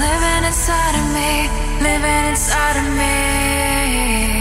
living inside of me, living inside of me.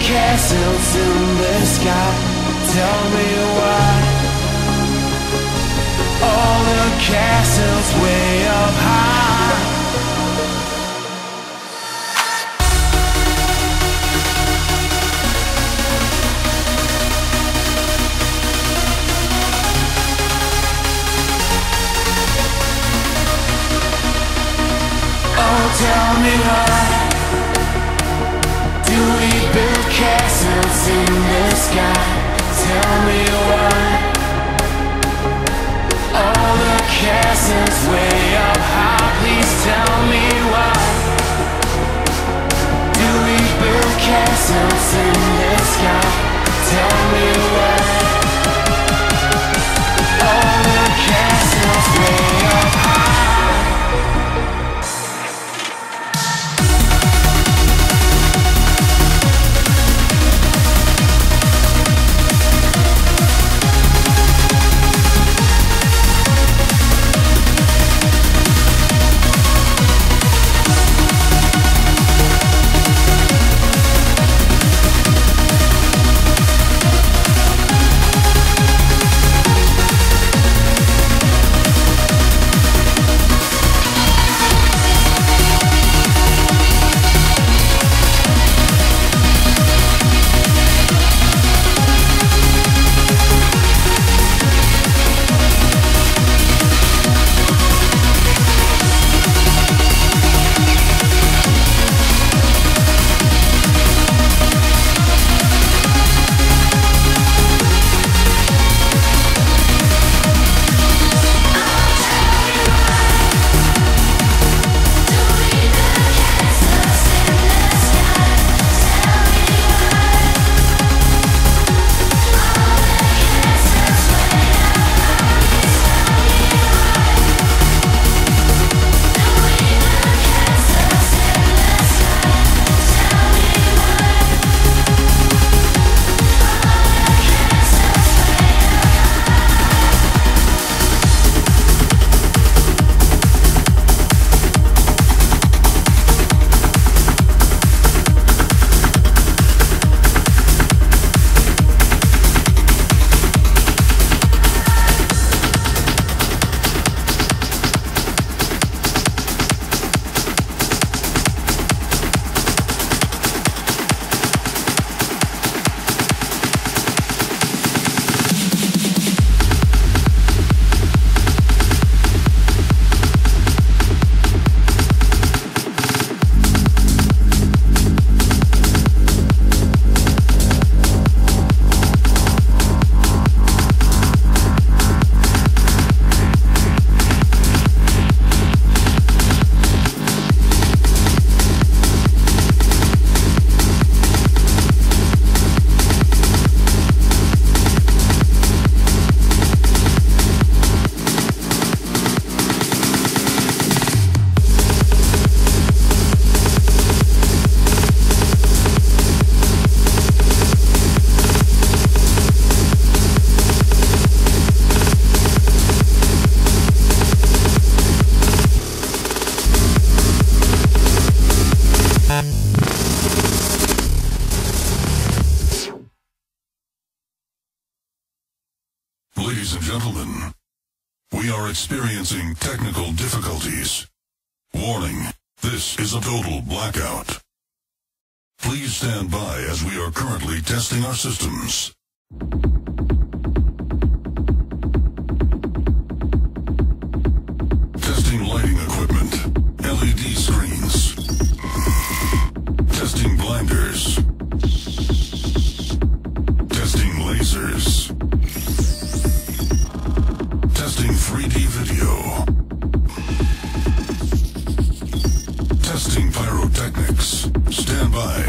Castles in the sky? Tell me why all the castles way up high. Oh, tell me why do we castles in the sky? Tell me why all the castles way up high. Please tell me why do we build castles in the sky? Tell me why experiencing technical difficulties. Warning, this is a total blackout. Please stand by as we are currently testing our systems. Stand by.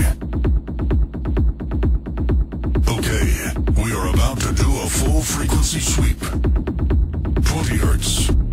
Okay, we are about to do a full frequency sweep. 20 hertz.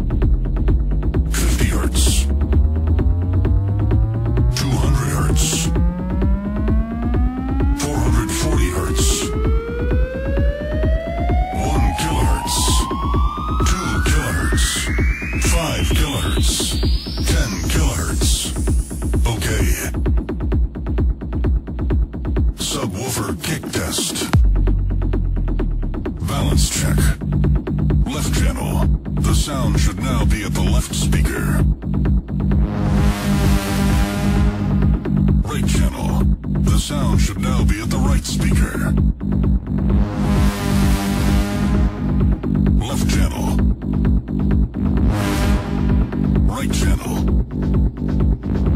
level.